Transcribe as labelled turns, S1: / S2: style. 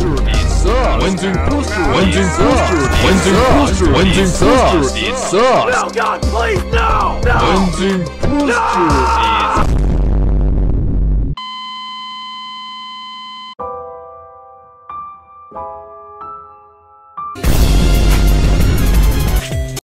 S1: Cleansing booster! Cleansing booster! Cleansing booster! Cleansing booster! It sucks!
S2: No, God, please, no! No! Cleansing!